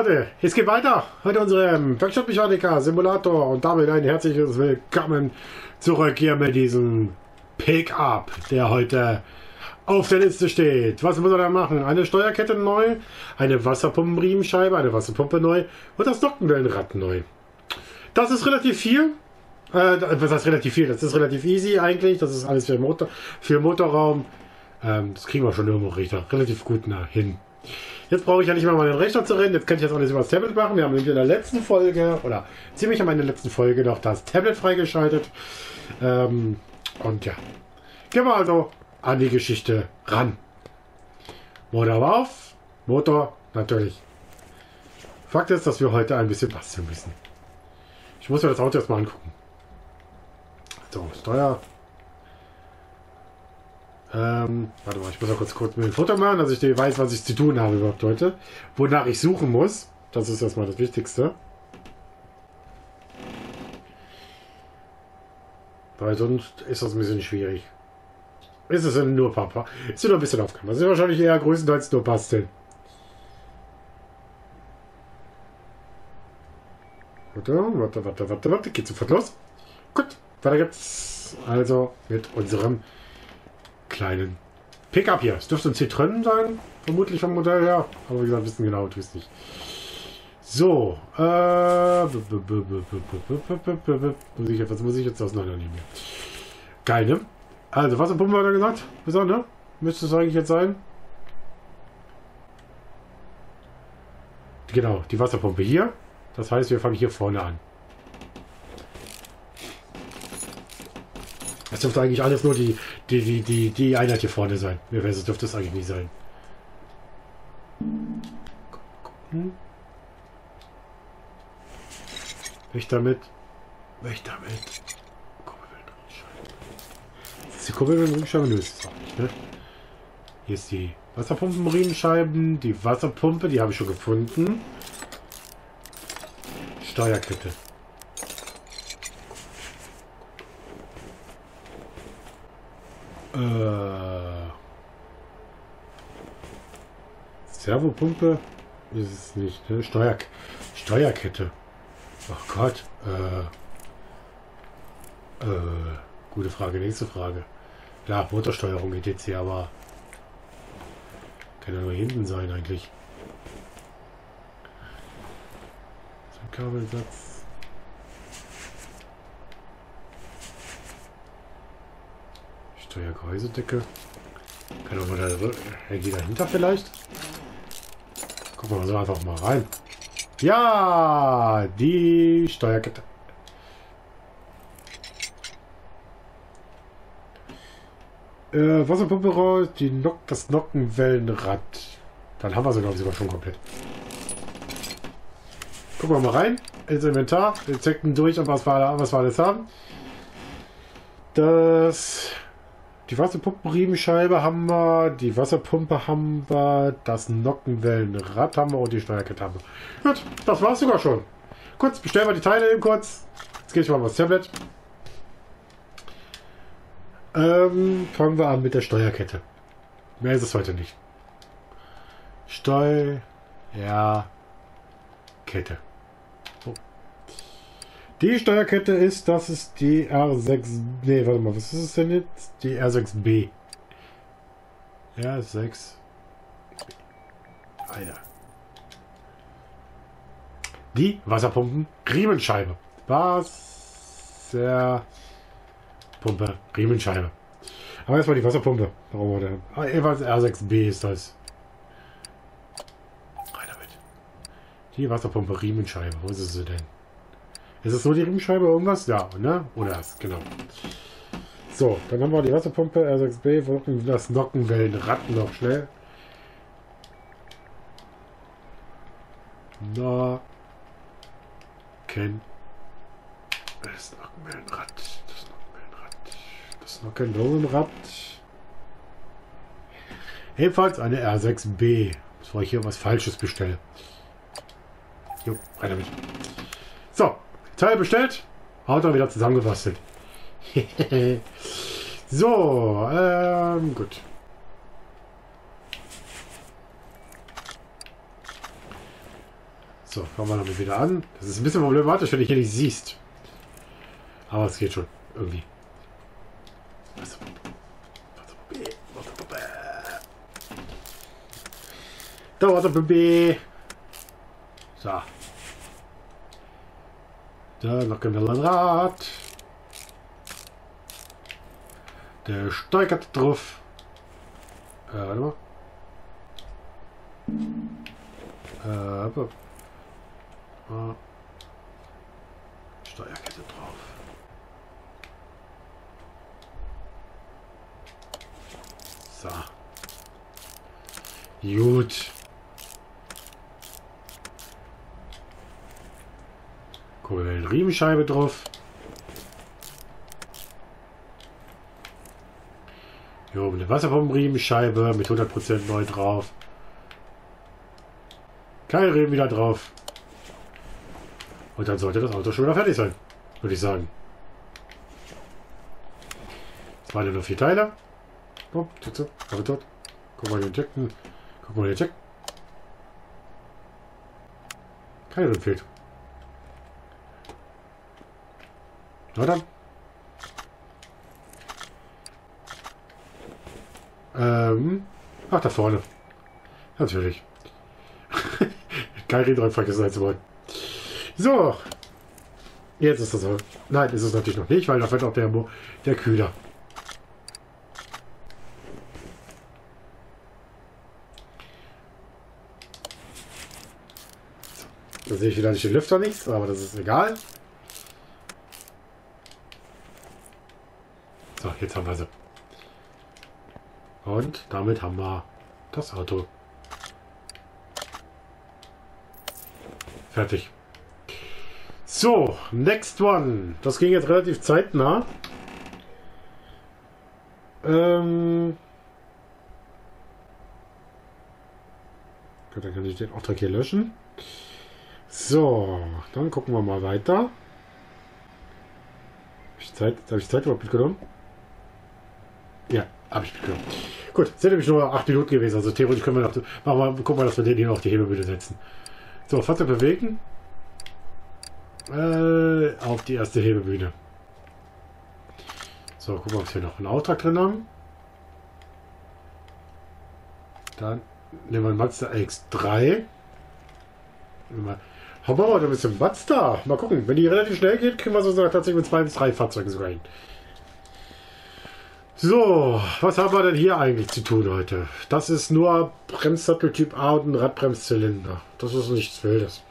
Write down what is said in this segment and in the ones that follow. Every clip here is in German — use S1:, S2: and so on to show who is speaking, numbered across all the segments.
S1: Leute, es geht weiter. Heute unserem Werkstattmechaniker Simulator und damit ein herzliches Willkommen zurück hier mit diesem Pickup, der heute auf der Liste steht. Was muss er da machen? Eine Steuerkette neu, eine Wasserpumpenriemenscheibe, eine Wasserpumpe neu und das Nockenwellenrad neu. Das ist relativ viel. Äh, was heißt relativ viel? Das ist relativ easy eigentlich. Das ist alles für, Motor, für Motorraum. Ähm, das kriegen wir schon irgendwo relativ gut nah hin. Jetzt brauche ich ja nicht mehr meinen Rechner zu rennen. Jetzt kann ich das alles über das Tablet machen. Wir haben in der letzten Folge, oder ziemlich am Ende der letzten Folge, noch das Tablet freigeschaltet. Ähm, und ja, gehen wir also an die Geschichte ran. Motor war auf, Motor natürlich. Fakt ist, dass wir heute ein bisschen basteln müssen. Ich muss mir das Auto erstmal angucken. So, Steuer, ähm, warte mal, ich muss mal kurz, kurz mir ein Foto machen, dass ich weiß, was ich zu tun habe überhaupt heute. Wonach ich suchen muss. Das ist erstmal das Wichtigste. Weil sonst ist das ein bisschen schwierig. Ist es nur Papa? Ist nur ein bisschen Aufgabe. Das ist wahrscheinlich eher größtenteils nur basteln. Warte, warte, warte, warte, warte. Geht sofort los. Gut, weiter geht's. Also mit unserem kleinen Pickup hier. Es dürfte ein Citroën sein, vermutlich vom Modell her. Aber wie gesagt, wissen genau, tust nicht. So, äh, muss ich was muss ich jetzt auseinandernehmen? Geil, ne? Also, Wasserpumpe hat er gesagt? Besser, ne? Müsste es eigentlich jetzt sein? Genau, die Wasserpumpe hier. Das heißt, wir fangen hier vorne an. Das dürfte eigentlich alles nur die, die, die, die, die Einheit hier vorne sein. Mehr Weise dürfte es eigentlich nicht sein. Gucken. Weg damit. Weg damit. Die Kurbelwellenriemenscheibe? Nö, ist es auch nicht, ne? Hier ist die Wasserpumpenriemenscheiben. Die Wasserpumpe, die habe ich schon gefunden. Steuerkette. Äh, Servopumpe ist es nicht, ne? Steuer, Steuerkette. Ach Gott. Äh, äh, gute Frage, nächste Frage. Ja, Motorsteuerung ETC, aber kann ja nur hinten sein eigentlich. Kabelsatz. Steuergehäusedecke. Kann auch mal da, geht dahinter vielleicht? Gucken wir so einfach mal rein. Ja, die Steuerkette. Äh, Wasserpumpe raus, die Nock, das Nockenwellenrad. Dann haben wir sie, glaube ich, sogar schon komplett. Gucken wir mal rein ins Inventar. Wir checken durch, ob was wir, was wir alles haben. Das die Wasserpumpenriemenscheibe haben wir, die Wasserpumpe haben wir, das Nockenwellenrad haben wir und die Steuerkette haben wir. Gut, das war's sogar schon. Kurz, bestellen wir die Teile eben kurz. Jetzt gehe ich mal aufs Tablet. Ähm, fangen wir an mit der Steuerkette. Mehr ist es heute nicht. Steuerkette. Die Steuerkette ist, das ist die R6. Nee, warte mal, was ist es denn jetzt? Die R6B. R6. Alter. Die Wasserpumpen Riemenscheibe. Wasserpumpe Riemenscheibe. Aber erstmal die Wasserpumpe. Warum war ah, R6B ist das. Die Wasserpumpe Riemenscheibe. Wo ist sie denn? Ist es nur die Riemenscheibe irgendwas? Ja, ne? Oder das, genau. So, dann haben wir die Wasserpumpe R6B, Wolken, das Nockenwellenrad noch schnell. Nocken. Das Nockenwellenrad. Das Nockenwellenrad. Das Nockenwellenrad. Ebenfalls eine R6B. Bevor ich hier was Falsches bestelle. Jo, rein damit. Teil bestellt, Auto wieder zusammengebastelt. so, ähm, gut. So, fangen wir damit wieder an. Das ist ein bisschen problematisch, wenn du hier nicht siehst. Aber es geht schon. Irgendwie. Da war der Baby. So. Da noch ein Rad. Der steigert drauf. Äh, warte mal. Äh, aber. Ah. Steuerkette drauf. So. Gut. Gucken Riemenscheibe drauf. Jo, eine Wasserpumpenriemenscheibe mit 100% neu drauf. Keine Riemen wieder drauf. Und dann sollte das Auto schon wieder fertig sein, würde ich sagen. Es waren nur vier Teile. Guck mal den Checken. Guck mal den Check. Keine Riemen fehlt. Dann. Ähm. Ach, da vorne. Natürlich. Kein Rädrein vergessen Wort. So. Jetzt ist das so. Nein, ist es natürlich noch nicht, weil da fällt auch der, der Kühler. Da sehe ich wieder nicht den Lüfter nichts, aber das ist egal. So, jetzt haben wir sie. Und damit haben wir das Auto. Fertig. So, next one. Das ging jetzt relativ zeitnah. Ähm Gut, dann kann ich den Auftrag hier löschen. So, dann gucken wir mal weiter. Habe ich Zeit, habe ich Zeit überhaupt mitgenommen? Ja, habe ich mitgenommen. Gut, sind nämlich nur 8 Minuten gewesen. Also theoretisch können wir noch. Machen wir, gucken wir, dass wir den hier noch die Hebebühne setzen. So, Fahrzeug bewegen. Äh, auf die erste Hebebühne. So, gucken wir, ob wir noch einen Auftrag drin haben. Dann nehmen wir Mazda X3. Haben wir aber ein bisschen Mazda. Mal gucken. Wenn die relativ schnell geht, kriegen wir so tatsächlich mit zwei bis drei Fahrzeugen sogar hin. So, was haben wir denn hier eigentlich zu tun heute? Das ist nur Bremssattel Typ A und ein Radbremszylinder. Das ist nichts Wildes.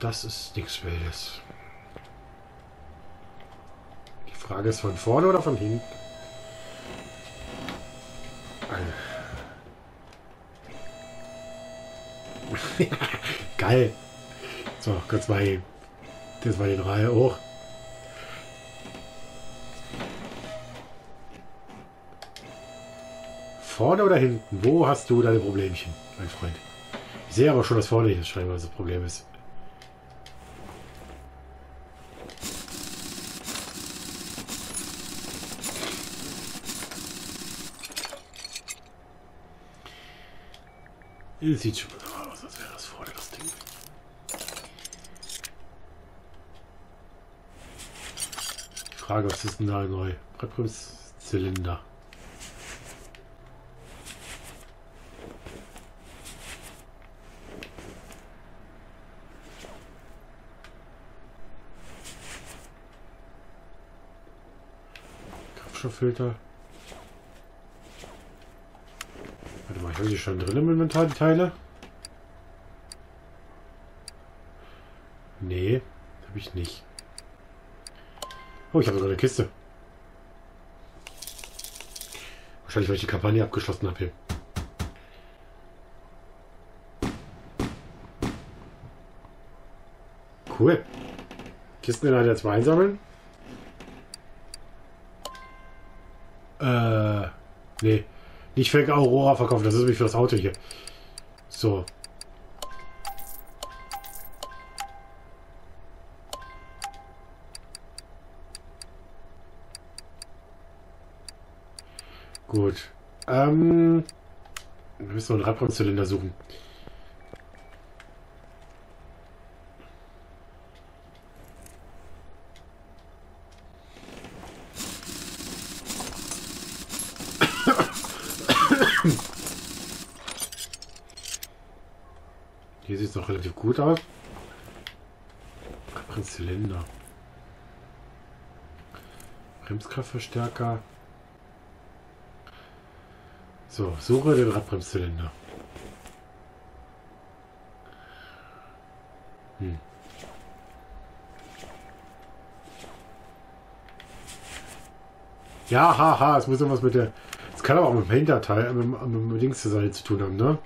S1: Das ist nichts Wildes. Die Frage ist von vorne oder von hinten? Geil. So, kurz mal hin. Das war die Reihe hoch. Vorne oder hinten? Wo hast du deine Problemchen, mein Freund? Ich sehe aber schon, dass vorne hier scheinbar das Problem ist. Es sieht schon aus, als wäre das vorne das Ding. Die Frage, was ist denn da neu? Bremszylinder. Kraftstofffilter. Warte mal, ich habe die schon drin im Inventar, die Teile? Nee, habe ich nicht. Oh, ich habe sogar eine Kiste. Wahrscheinlich, weil ich die Kampagne abgeschlossen habe hier. Cool. Kisten in einer 2 einsammeln. Äh, nee. Nicht für Aurora verkaufen, das ist nämlich für das Auto hier. So. Gut. Ähm, wir müssen noch einen Radbremszylinder suchen. jetzt noch relativ gut aus. Zylinder. Bremskraftverstärker. So, suche den Radbremszylinder. Hm. Ja, haha, es muss irgendwas mit der. Es kann aber auch mit dem Hinterteil, mit, mit, mit dem Dings zu tun haben, ne?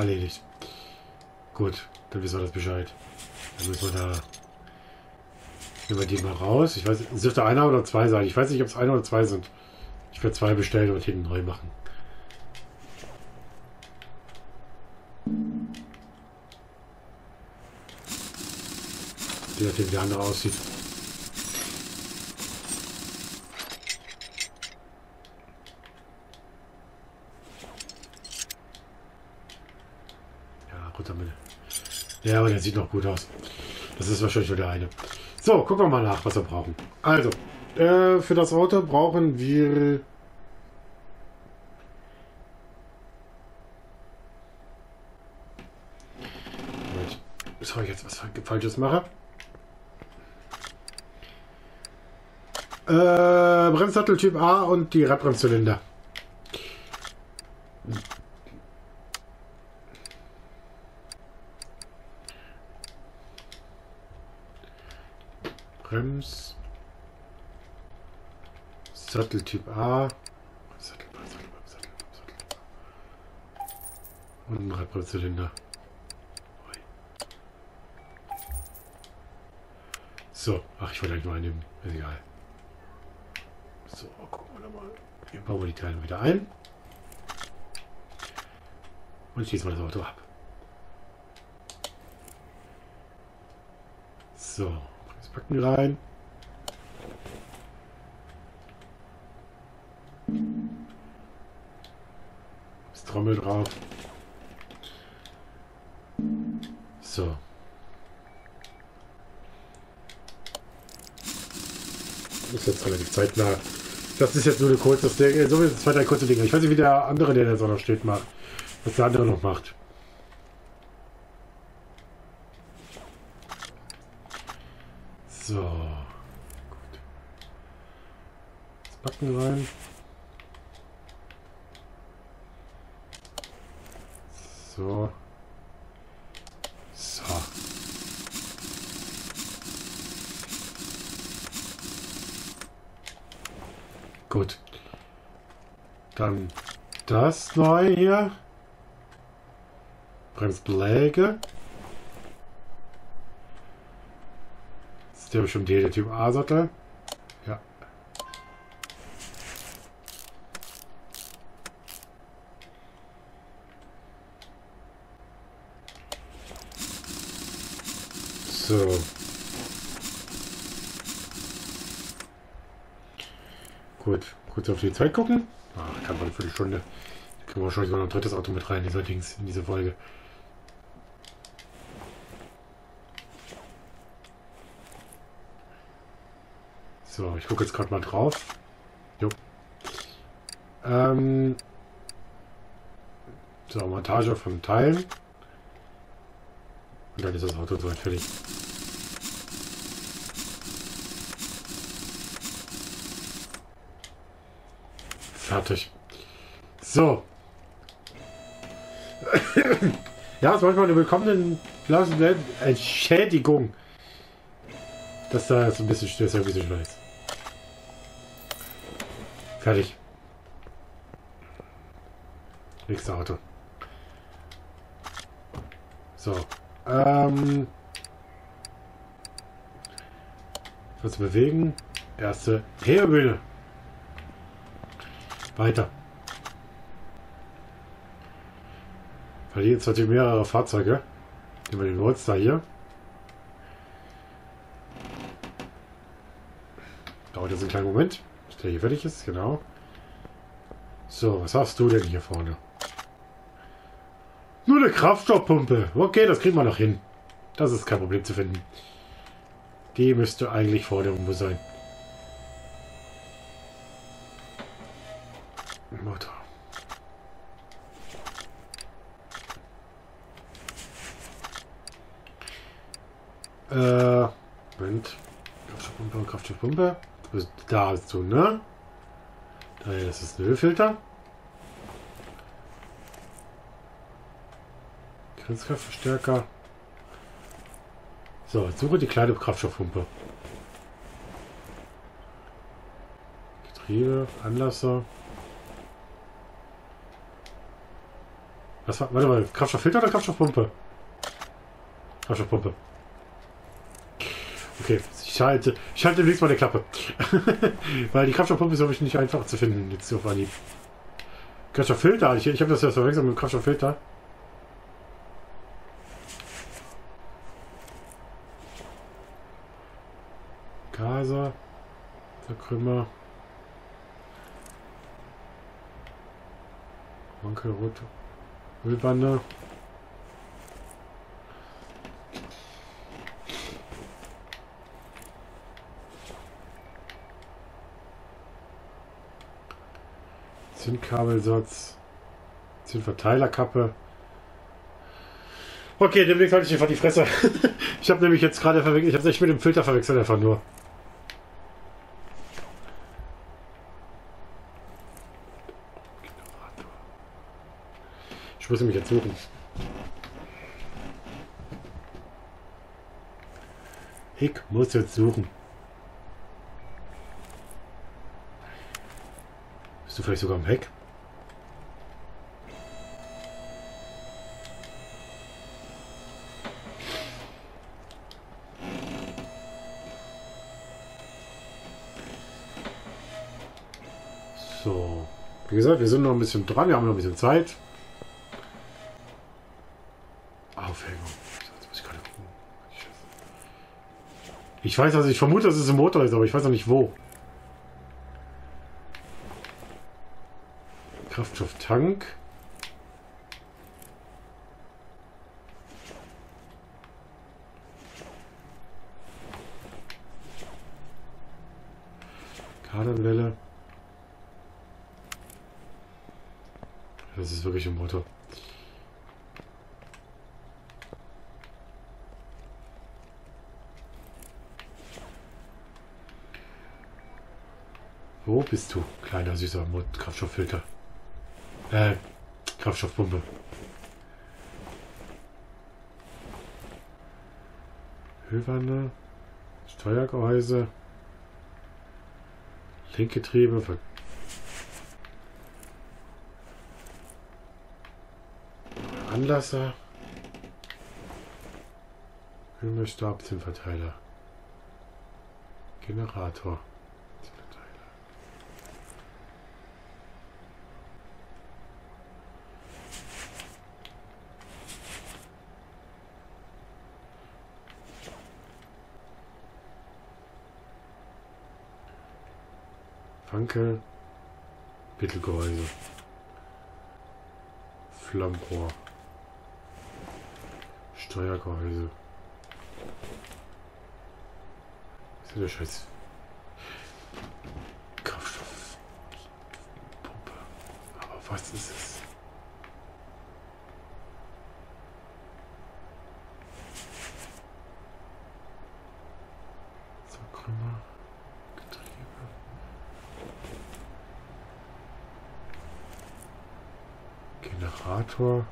S1: Erledigt. Gut, dann wissen wir das Bescheid. Dann müssen wir da... Wir die mal raus. Ich weiß, es dürfte einer oder zwei sein. Ich weiß nicht, ob es einer oder zwei sind. Ich werde zwei bestellen und hinten neu machen. Je nachdem, wie der andere aussieht. Ja, aber der sieht noch gut aus. Das ist wahrscheinlich nur der eine. So, gucken wir mal nach, was wir brauchen. Also, äh, für das Auto brauchen wir... Moment. Bevor ich jetzt was Falsches mache. Äh, Bremssattel Typ A und die Radbremszylinder. Brems. Satteltyp A. Sattelbar, Sattelbar, Sattelbar, Sattelbar. Und ein Radbremszylinder. So, ach, ich wollte eigentlich nur einnehmen. Ist egal. So, gucken wir nochmal. Hier bauen wir die Teile wieder ein. Und schließen wir das Auto ab. So packen rein. Das Trommel drauf. So. Das ist jetzt relativ zeitnah. Das ist jetzt nur eine kurze, Ding. So wie zwei, drei kurze Dinge. Ich weiß nicht, wie der andere, der da so noch steht, macht. Was der andere noch macht. So. Gut. Das Backen rein. So. So. Gut. Dann das neu hier. Bremsbeläge. Ist ja bestimmt der Typ A-Sattel. Ja. So. Gut, kurz auf die Zeit gucken. Ach, kann man eine Viertelstunde. Da können wir wahrscheinlich noch ein drittes Auto mit rein in dieser Dings, in diese Folge. So, ich gucke jetzt gerade mal drauf. Jo. Ähm, so, Montage von Teilen. Und dann ist das Auto soweit fertig. Fertig. So. ja, war manchmal eine willkommene Entschädigung. Dass da jetzt ein bisschen, das ein bisschen schwer ist. Fertig. Nächste Auto. So. Ähm. Was bewegen. Erste Hebebühne. Weiter. Verlieren jetzt natürlich mehrere Fahrzeuge. Nehmen wir den Roadster hier. Jetzt einen kleinen Moment der hier fertig ist, genau. So, was hast du denn hier vorne? Nur eine Kraftstoffpumpe. Okay, das kriegen wir noch hin. Das ist kein Problem zu finden. Die müsste eigentlich vor der irgendwo sein. Motor. Äh, Moment. Kraftstoffpumpe, Kraftstoffpumpe. Da ist du, ne? Da ist ein Ölfilter. Grenzkraftverstärker. So, suche die kleine Kraftstoffpumpe. Getriebe, Anlasser. Was war, warte mal, Kraftstofffilter oder Kraftstoffpumpe? Kraftstoffpumpe. Okay, ich schalte, ich halte demnächst mal die Klappe. Weil die Kraftstoffpumpe ist nämlich nicht einfach zu finden, jetzt auf Anhieb. Kraftstofffilter, ich, ich habe das ja verwechselt mit dem Kraftstofffilter. Gaser, Verkrümmer. Wankelrot, Müllbande. Zündkabelsatz, Zündverteilerkappe. Okay, demnächst halte ich einfach die Fresse. ich habe nämlich jetzt gerade verwechselt, ich habe es mit dem Filter verwechselt einfach nur. Ich muss mich jetzt suchen. Ich muss jetzt suchen. Bist du vielleicht sogar am Heck? So. Wie gesagt, wir sind noch ein bisschen dran, wir haben noch ein bisschen Zeit. Aufhängung. Ich weiß, also ich vermute, dass es ein Motor ist, aber ich weiß noch nicht wo. Kraftstofftank. Kardanwelle. Das ist wirklich ein Motor. Wo bist du, kleiner süßer Kraftstofffilter? Äh, Kraftstoffpumpe. Ölwanne, Steuergehäuse, Lenkgetriebe, Ver Anlasser, Ölmilchstab, Zinnverteiler, Generator. Anke, Mittelgehäuse, Flammrohr, Steuergehäuse. Was ist denn der Scheiß? Kraftstoffpumpe. Aber was ist es? Generator.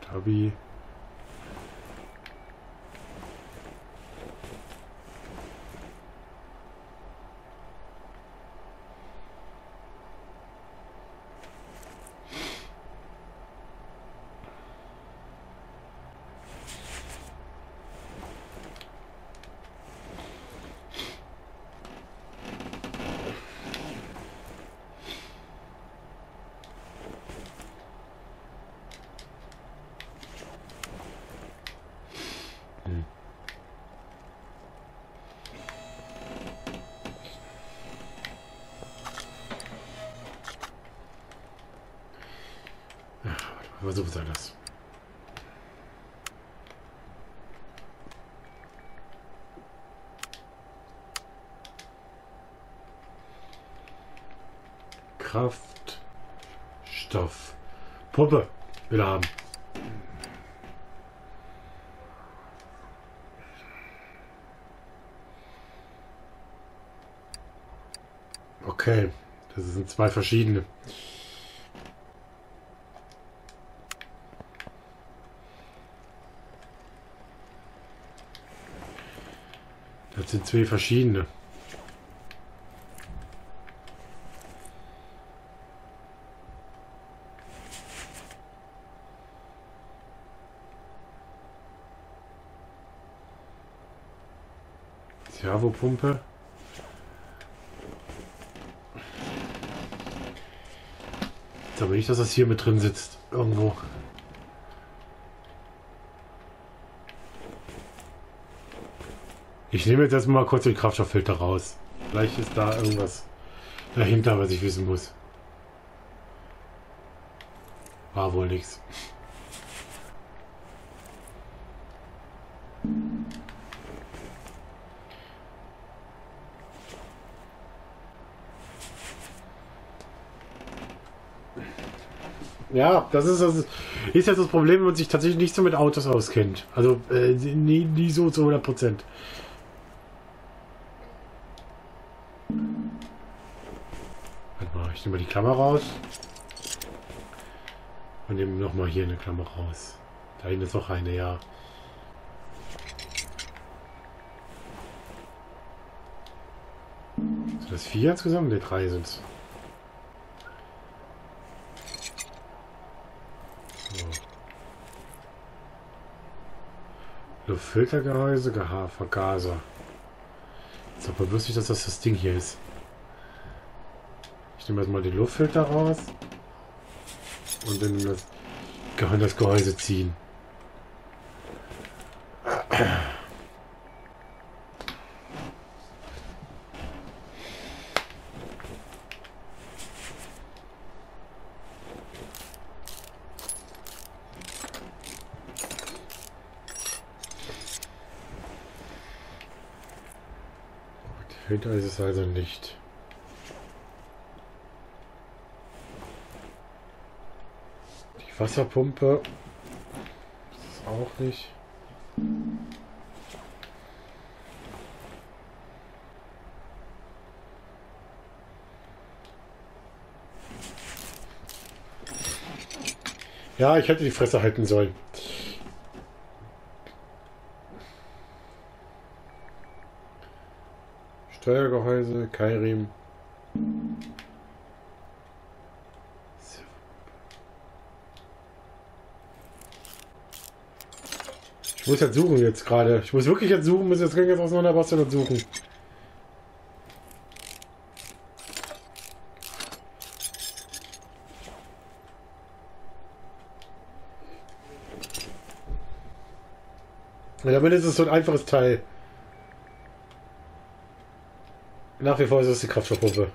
S1: Stabi. Aber so sei das. Kraftstoff. Puppe will haben. Okay, das sind zwei verschiedene. Das sind zwei verschiedene. Servopumpe. Jetzt aber nicht, dass das hier mit drin sitzt. Irgendwo. Ich nehme jetzt erstmal kurz den Kraftstofffilter raus. Vielleicht ist da irgendwas dahinter, was ich wissen muss. War wohl nichts. Ja, das ist, das ist jetzt das Problem, wenn man sich tatsächlich nicht so mit Autos auskennt. Also äh, nie, nie so zu 100 Prozent. Warte mal, ich nehme mal die Klammer raus. Und nehme nochmal hier eine Klammer raus. Da hinten ist noch eine, ja. Sind das vier insgesamt? Ne, drei sind es. Luftfiltergehäuse, Vergaser. Ist aber lustig, dass das das Ding hier ist. Ich nehme jetzt mal den Luftfilter raus und dann das, das Gehäuse ziehen. Filter ist es also nicht. Wasserpumpe ist es auch nicht. Ja, ich hätte die Fresse halten sollen. Steuergehäuse, Keilriemen. Ich muss jetzt suchen jetzt gerade. Ich muss wirklich jetzt suchen, muss jetzt jetzt auseinander basteln und suchen. Ja, damit ist es so ein einfaches Teil. Nach wie vor ist es die Kraftstoffpumpe.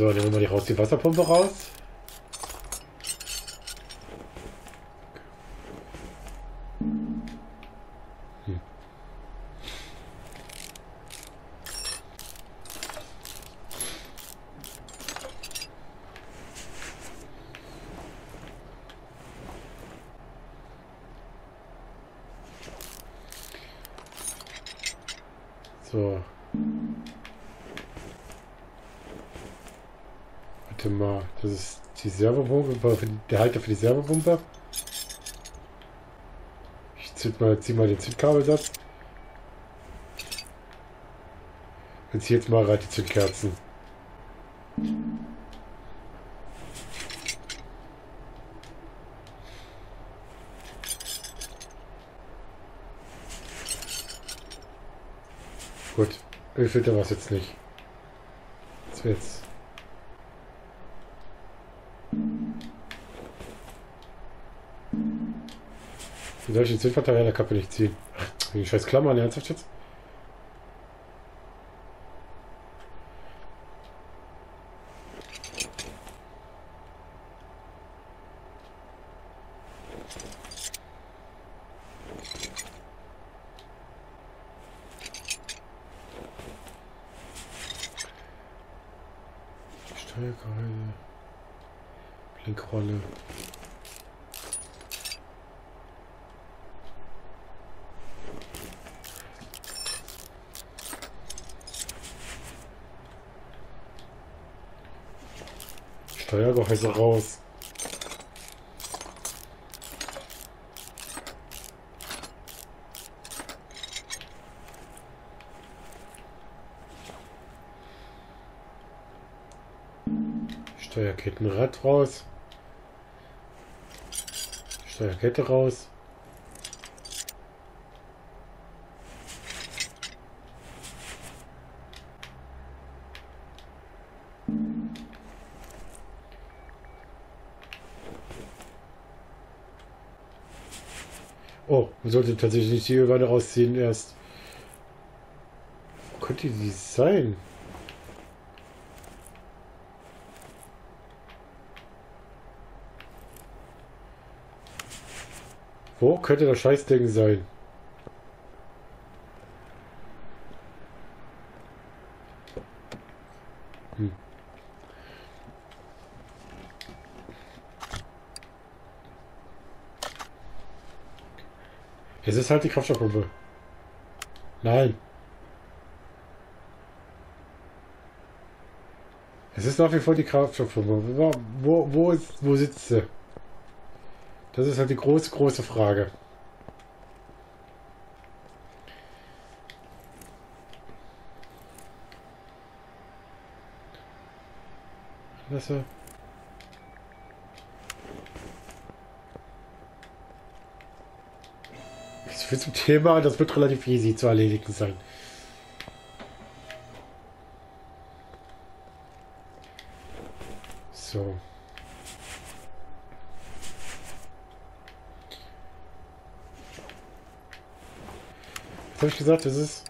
S1: So, nehmen wir mal die raus, die Wasserpumpe raus. Servopumpe, der Halter für die Servopumpe. Ich zünd mal, zieh mal den Zündkabelsatz. Und zieh jetzt mal gerade die Zündkerzen. Gut, Ölfilter war es jetzt nicht. Jetzt wird's. Wie soll ich den Zielverteiler der Kappe nicht ziehen? Die scheiß Klammern, ernsthaft jetzt? Steuergehäuse. Blinkrolle. Steuergehäuse raus. Steuerkettenrad raus. Steuerkette raus. Oh, man sollte tatsächlich die Ölwanne rausziehen erst. Wo könnte die sein? Wo könnte das Scheißding sein? Hm. Es ist halt die Kraftstoffpumpe. Nein. Es ist nach wie vor die Kraftstoffpumpe. Wo, wo, wo, wo sitzt sie? Das ist halt die große, große Frage. Lasse. Viel zum Thema, das wird relativ easy zu erledigen sein. So. Was habe ich gesagt? Das ist.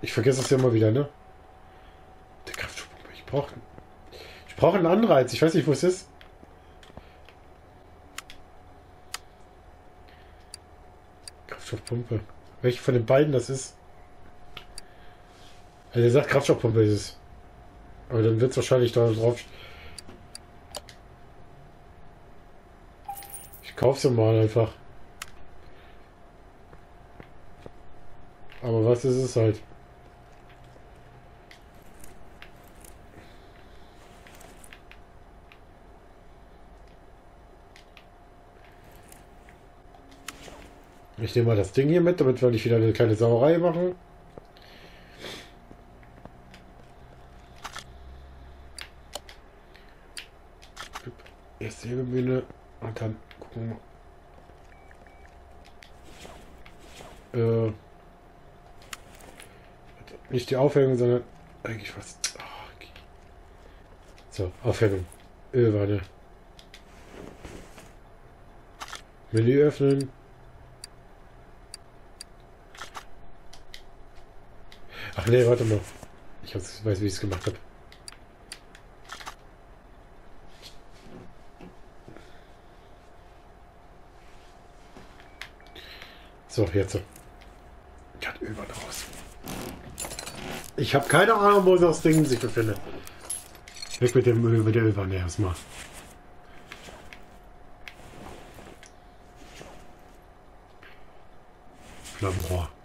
S1: Ich vergesse das ja immer wieder, ne? Der Kraftstoffpumpe. Ich brauche. Ich brauche einen Anreiz. Ich weiß nicht, wo es ist. Kraftstoffpumpe. Welche von den beiden das ist? Also er sagt Kraftstoffpumpe ist es. Aber dann wird es wahrscheinlich da drauf. Ich kaufe sie mal einfach. Aber was ist es halt? Ich nehme mal das Ding hier mit, damit wir nicht wieder eine kleine Sauerei machen. Erst die Hebebühne und dann gucken wir. Äh nicht die Aufhängung, sondern eigentlich fast. Oh, okay. So, Aufhängung. Ölwanne. Menü öffnen. Ach nee, warte mal. Ich weiß, wie ich es gemacht habe. So, jetzt so. Ich hatte Ölwanne raus. Ich habe keine Ahnung, wo das Ding sich befindet. Weg mit dem Öl, mit der Ölwanne erstmal. Flammenrohr.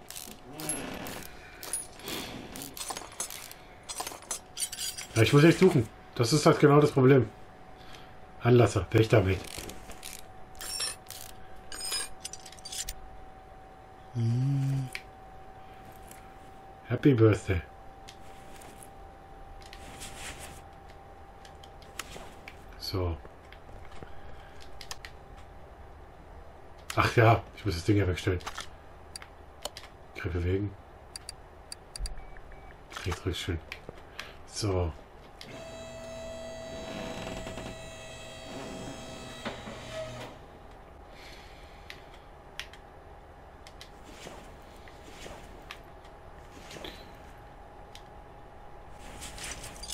S1: Ja, ich muss echt suchen. Das ist halt genau das Problem. Anlasser, weg damit. Hm. Happy Birthday. So. Ach ja, ich muss das Ding ja wegstellen. Griff bewegen. Dreh zurück, schön. So.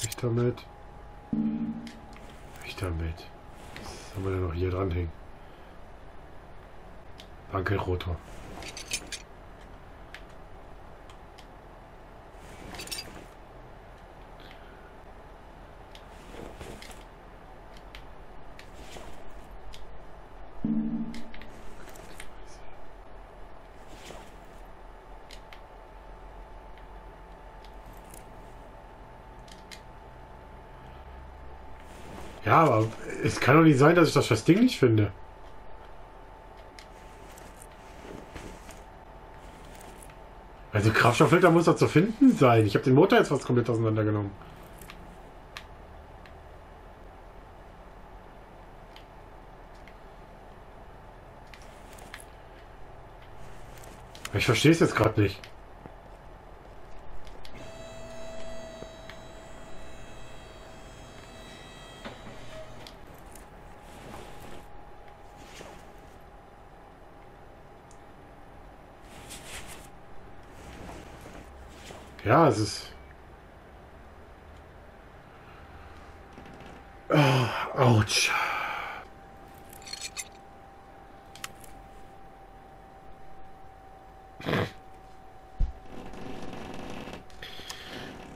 S1: Ich damit. Ich damit. Was haben wir denn noch hier dranhängen? Wankelrotor. Ja, aber es kann doch nicht sein, dass ich das scheiß Ding nicht finde. Also Kraftstofffilter muss doch zu finden sein. Ich habe den Motor jetzt fast komplett auseinandergenommen. Ich verstehe es jetzt gerade nicht. Ja, es ist. Oh, ouch.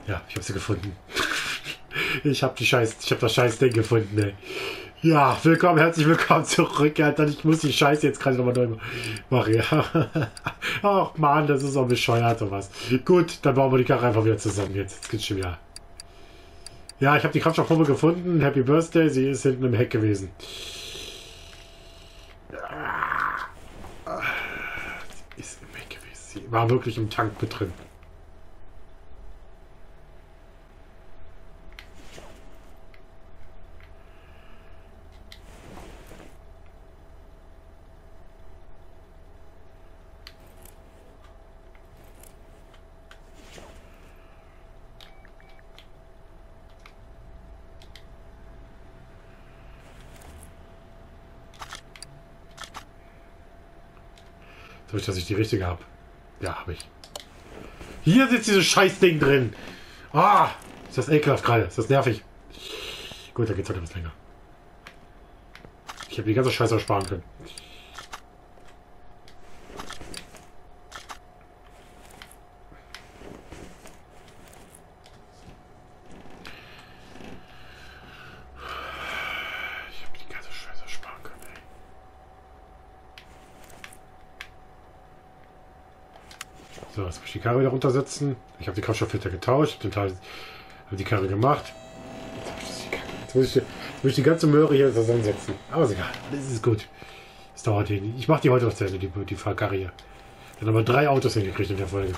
S1: Ja, ich habe sie gefunden. Ich habe die Scheiß, ich habe das Scheiß Ding gefunden. Ey. Ja, willkommen, herzlich willkommen zurück, Alter. Ich muss die Scheiße jetzt gerade nochmal neu machen. Ja. Ach man, das ist auch bescheuert sowas. Gut, dann bauen wir die Karre einfach wieder zusammen jetzt. Jetzt geht's schon wieder. Ja, ich habe die Kraftstoffpumpe gefunden. Happy Birthday, sie ist hinten im Heck gewesen. Sie ist im Heck gewesen. Sie war wirklich im Tank mit drin. So, dass ich die richtige habe. Ja, habe ich. Hier sitzt dieses Scheißding drin. Ah, ist das ekelhaft gerade. Ist das nervig. Gut, da geht's halt etwas länger. Ich habe die ganze Scheiße ersparen können. Ich habe die ganze Scheiße ersparen können, ey. So, jetzt muss ich die Karre wieder runtersetzen. Ich habe die Kraftstofffilter getauscht, den Teil habe die Karre gemacht. Jetzt muss, ich, jetzt muss ich die ganze Möhre hier zusammensetzen. Aber ist egal, das ist gut. Das dauert hier. Ich mache die heute noch zu Ende, die, die Fahrkarre. Dann haben wir drei Autos hingekriegt in der Folge.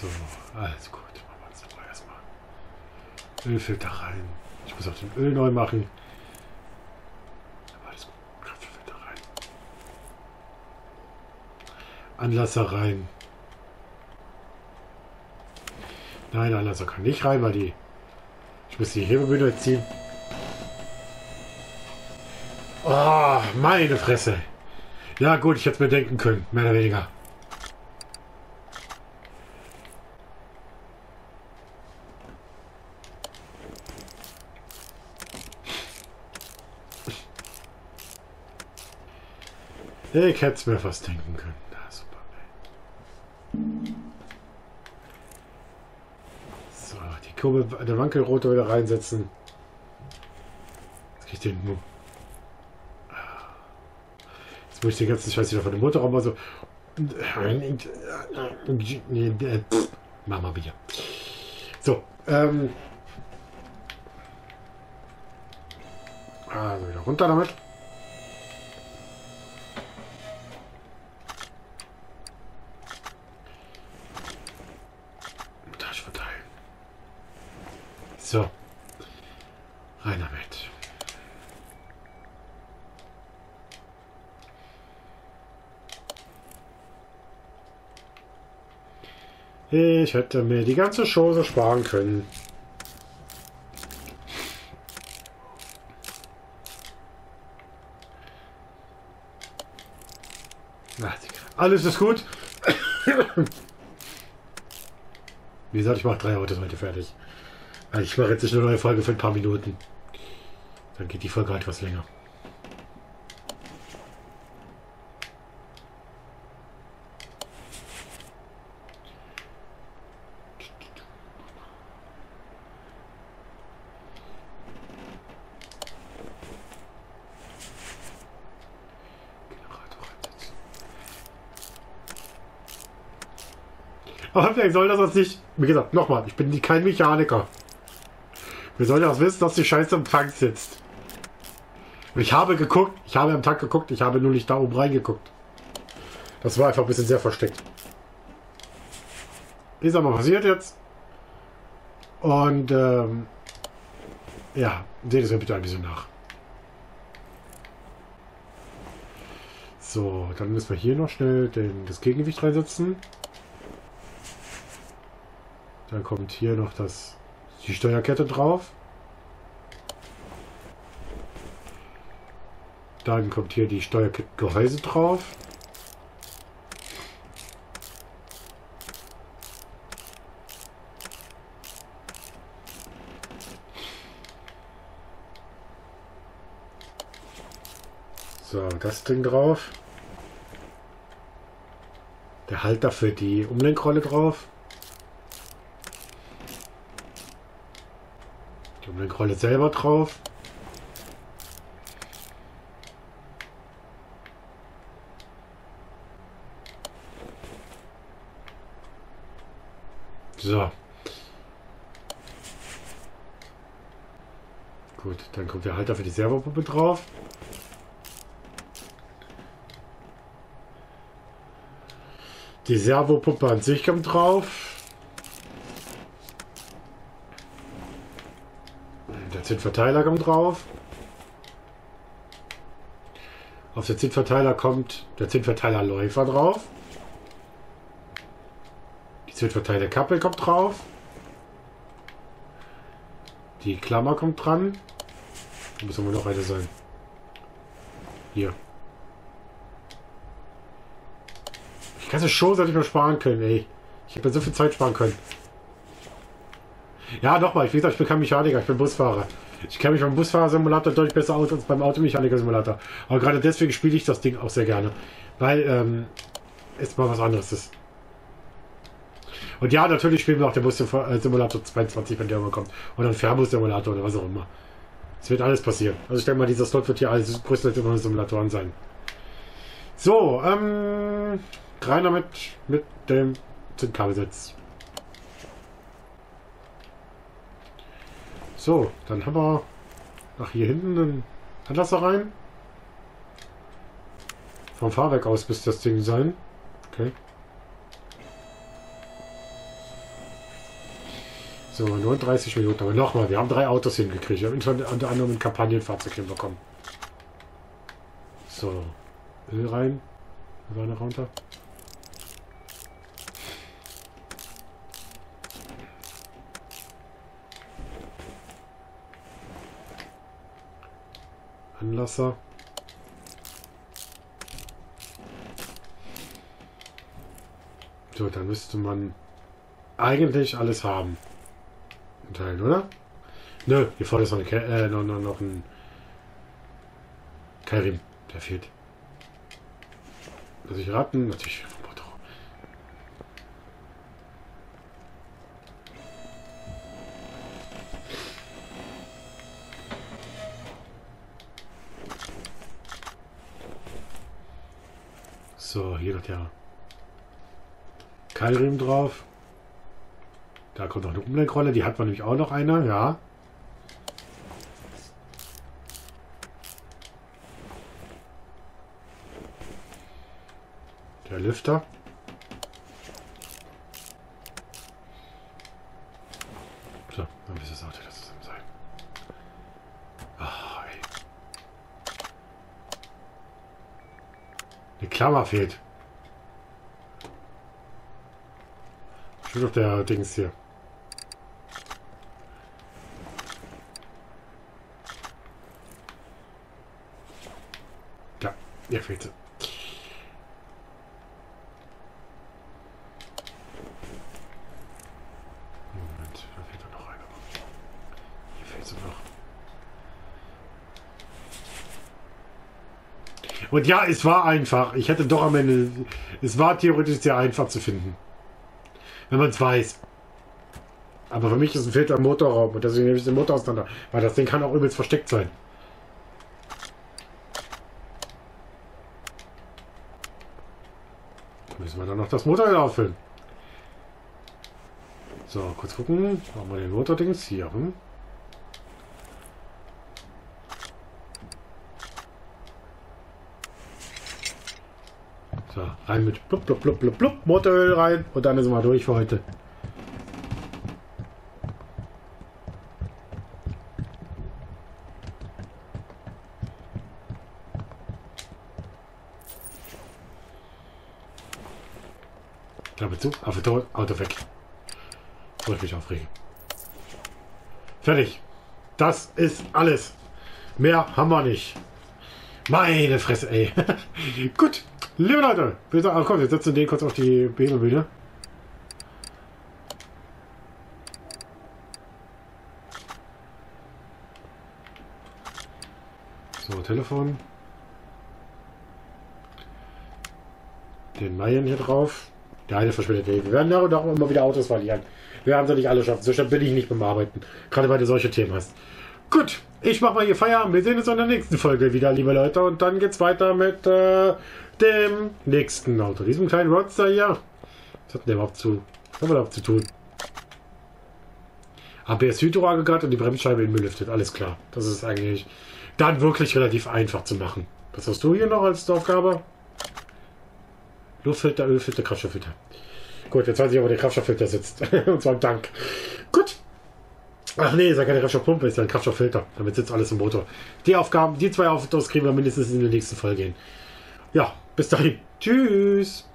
S1: So, alles gut. Machen wir uns aber erstmal Ölfilter rein. Ich muss auch den Öl neu machen. Anlasser rein. Nein, Anlasser kann nicht rein, weil die. Ich muss die Hebebühne ziehen. Oh, meine Fresse. Ja gut, ich hätte es mir denken können, mehr oder weniger. Ich hätte es mir fast denken können. Na, super. ey. So, die Kurbel, der Wankelrotor wieder reinsetzen. Jetzt krieg ich den Mu- Jetzt muss ich den ganzen Scheiß wieder von dem Motorraum mal so. Mach mal wieder. So, ähm. Also wieder runter damit. So. Rein damit. Ich hätte mir die ganze Chose sparen können. Alles ist gut. Wie gesagt, ich mache drei Autos heute fertig. Also ich mache jetzt eine neue Folge für ein paar Minuten. Dann geht die Folge etwas länger. Aber wir sollen das uns nicht. Wie gesagt, nochmal, ich bin kein Mechaniker. Wir sollen auch wissen, dass die Scheiße im Tank sitzt. Ich habe geguckt, ich habe am Tank geguckt, ich habe nur nicht da oben reingeguckt. Das war einfach ein bisschen sehr versteckt. Ist aber passiert jetzt. Und ähm, ja, seht es mir bitte ein bisschen nach. So, dann müssen wir hier noch schnell den, das Gegengewicht reinsetzen. Dann kommt hier noch das, die Steuerkette drauf. Dann kommt hier die Steuergehäuse drauf. So, das Ding drauf. Der Halter für die Umlenkrolle drauf. Die Rolle selber drauf. So. Gut, dann kommt der Halter für die Servopuppe drauf. Die Servopuppe an sich kommt drauf. Zinsverteiler kommt drauf. Auf der Zinsverteiler kommt der Zinsverteiler-Läufer drauf. Die Zinsverteiler-Kappel kommt drauf. Die Klammer kommt dran. Da müssen wir noch eine sein. Hier. Ich kann es schon, hätte ich mir sparen können, ey. Ich hätte so viel Zeit sparen können. Ja, nochmal, gesagt, ich bin kein Mechaniker, ich bin Busfahrer. Ich kenne mich beim Busfahrer-Simulator deutlich besser aus als beim Automechaniker-Simulator. Aber gerade deswegen spiele ich das Ding auch sehr gerne. Weil ähm, es mal was anderes ist. Und ja, natürlich spielen wir auch den Bus-Simulator 22, wenn der mal kommt. Oder ein Fernbus-Simulator oder was auch immer. Es wird alles passieren. Also ich denke mal, dieser Slot wird hier alles größtenteils immer Simulatoren sein. So, ähm, rein damit mit dem Zündkabelsitz. So, dann haben wir nach hier hinten einen Anlasser rein. Vom Fahrwerk aus müsste das Ding sein. Okay. So, 39 Minuten. Aber nochmal, wir haben drei Autos hingekriegt. Wir haben unter anderem ein Kampagnenfahrzeug hinbekommen. So, Öl rein. Wir waren runter. Anlasser. So, dann müsste man eigentlich alles haben. Ein Teil, oder? Nö, hier vorne ist noch, eine, äh, noch, noch, noch ein Kerim. Der fehlt. Muss ich raten? Natürlich hat ja Keilriemen drauf. Da kommt noch eine Umlenkrolle. Die hat man nämlich auch noch einer, ja. Der Lüfter. So, dann ist das Auto das zusammen sein. Ach, ey. Eine Klammer fehlt. Steht doch der Dings hier. Ja, hier fehlt sie. Moment, da fehlt doch noch eine. Hier fehlt sie noch. Und ja, es war einfach. Ich hätte doch am Ende. Es war theoretisch sehr einfach zu finden. Wenn man es weiß. Aber für mich ist ein Filter ein Motorraum und deswegen nehme ich den Motor auseinander. Weil das Ding kann auch übelst versteckt sein. Müssen wir dann noch das Motorrad auffüllen. So, kurz gucken. Machen wir den Motordings hier. Hm? So, rein mit blub, blub, blub, blub, blub, Motoröl rein und dann sind wir durch für heute. Klappe zu, Affe tot, Auto weg. Bevor ich mich aufrege. Fertig. Das ist alles. Mehr haben wir nicht. Meine Fresse, ey. Gut, liebe Leute. Wir sagen, komm, wir setzen den kurz auf die Besenbühne. So, Telefon. Den Mayen hier drauf. Der eine verschwindet. Wir werden nach und nach immer wieder Autos verlieren. Wir haben sie nicht alle schaffen. So schnell bin ich nicht beim Arbeiten. Gerade weil du solche Themen hast. Gut, ich mache mal hier Feierabend. Wir sehen uns in der nächsten Folge wieder, liebe Leute. Und dann geht's weiter mit äh, dem nächsten Auto. Diesem kleinen Roadster hier. Was hat denn der überhaupt zu? Was haben wir überhaupt zu tun? ABS Hydroaggregat und die Bremsscheibe in Müll lüftet. Alles klar. Das ist eigentlich dann wirklich relativ einfach zu machen. Was hast du hier noch als Aufgabe? Luftfilter, Ölfilter, Kraftstofffilter. Gut, jetzt weiß ich, wo der Kraftstofffilter sitzt. und zwar Dank. Gut. Ach nee, ist ja keine Kraftstoffpumpe, ist ja ein Kraftstofffilter. Damit sitzt alles im Motor. Die Aufgaben, die zwei Autos kriegen wir mindestens in der nächsten Folge hin. Ja, bis dahin. Tschüss.